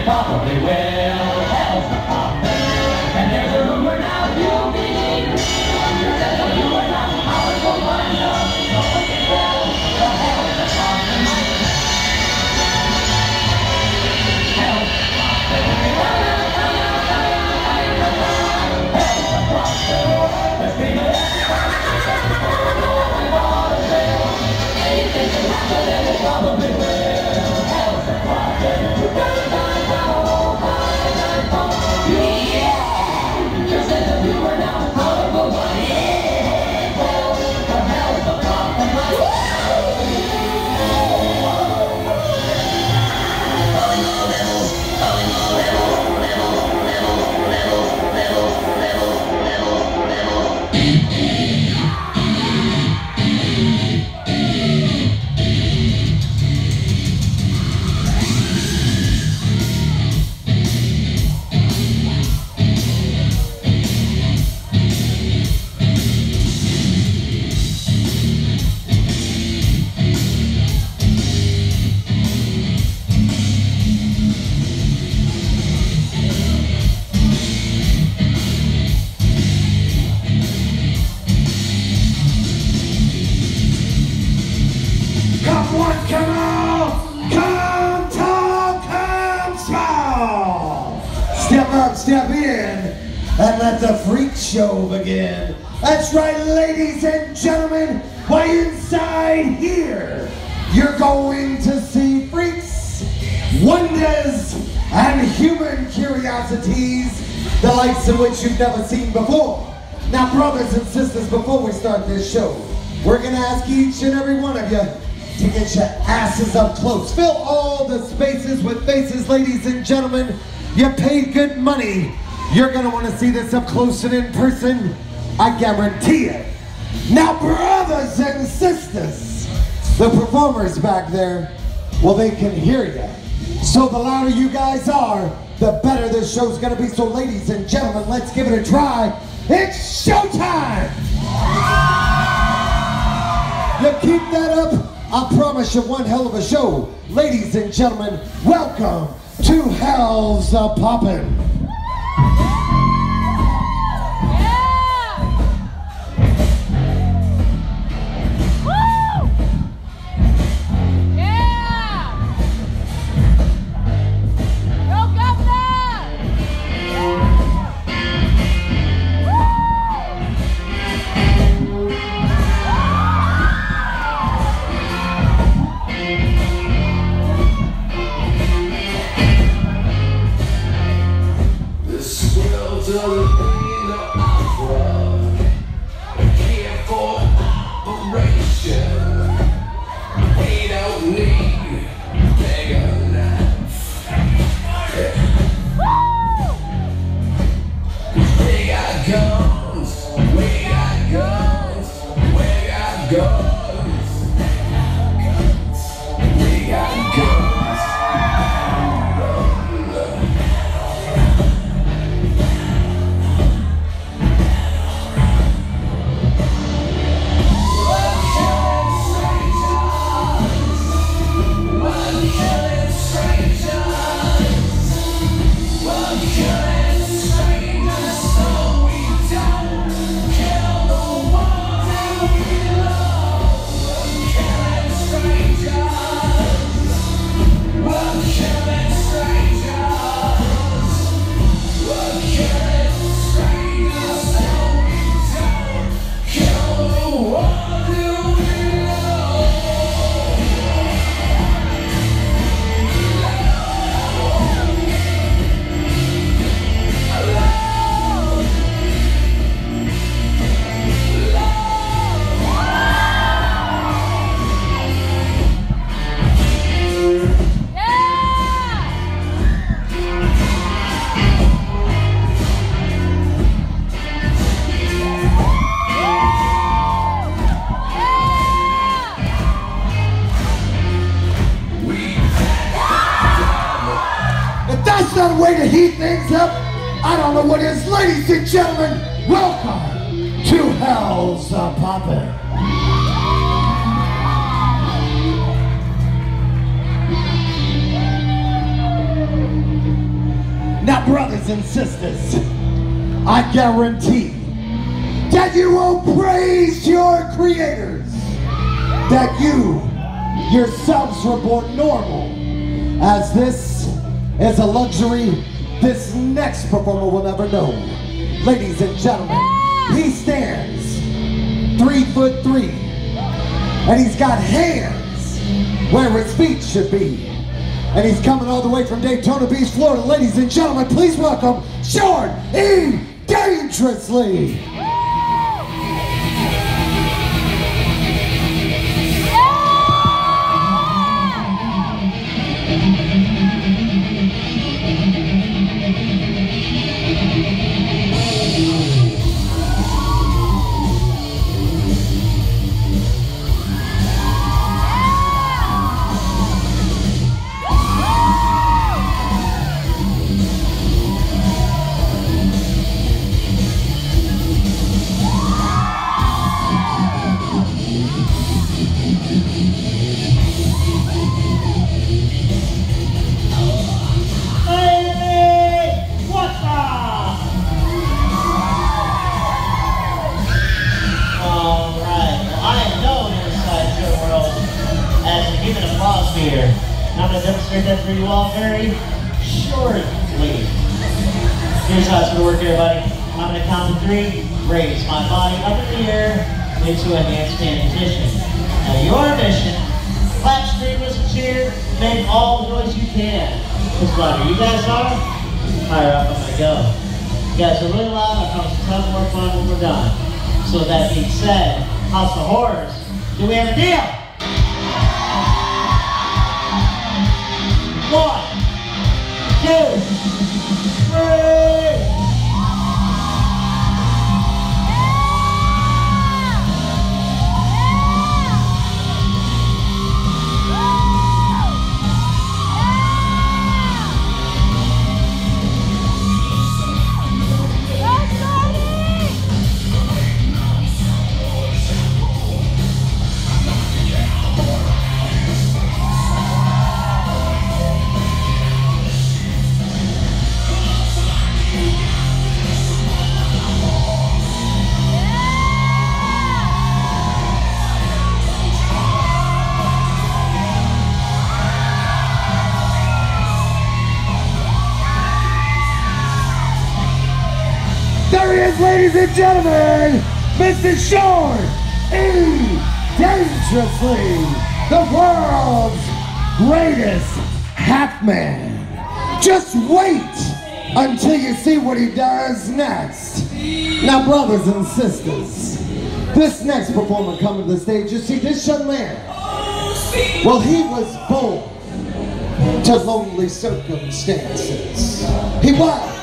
They probably will. Step in, and let the freak show begin. That's right, ladies and gentlemen, why inside here, you're going to see freaks, wonders, and human curiosities, the likes of which you've never seen before. Now, brothers and sisters, before we start this show, we're gonna ask each and every one of you to get your asses up close. Fill all the spaces with faces, ladies and gentlemen. You paid good money. You're gonna wanna see this up close and in person. I guarantee it. Now, brothers and sisters, the performers back there, well, they can hear you. So the louder you guys are, the better this show's gonna be. So, ladies and gentlemen, let's give it a try. It's showtime! You keep that up, I promise you one hell of a show. Ladies and gentlemen, welcome to Hell's a Poppin'. World things up, I don't know what is. Ladies and gentlemen, welcome to Hellzapoppin. Now, brothers and sisters, I guarantee that you will praise your creators, that you yourselves were born normal, as this is a luxury this next performer will never know. Ladies and gentlemen, he stands three foot three, and he's got hands where his feet should be. And he's coming all the way from Daytona Beach, Florida. Ladies and gentlemen, please welcome Short E. Dangerously. As a human applause meter. And I'm going to demonstrate that for you all very shortly. Here's how it's going to work, everybody. I'm going to count to three, raise my body up in the air into a handstand position. Now, your mission, clap, scream, whistle, cheer, make all the noise you can. What's louder, you guys are? Higher up I'm gonna go. You guys are really loud, I promise a ton more fun when we're done. So that being said, House of Horrors, do we have a deal? One, two, three. Ladies and gentlemen, Mr. Short E. Dangerously, the world's greatest half man. Just wait until you see what he does next. Now, brothers and sisters, this next performer coming to the stage, you see, this young man, well, he was born to lonely circumstances. He was.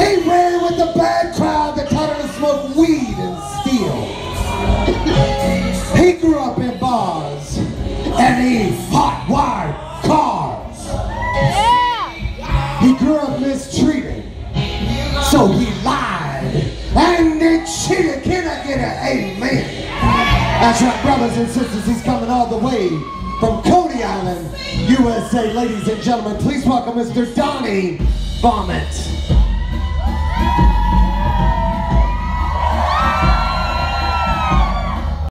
He ran with the bad crowd that taught him to smoke weed and steal. He grew up in bars and he hot wired cars. He grew up mistreated, so he lied and he cheated. Can I get an amen? That's right, brothers and sisters. He's coming all the way from Coney Island, USA. Ladies and gentlemen, please welcome Mr. Donny Vomit.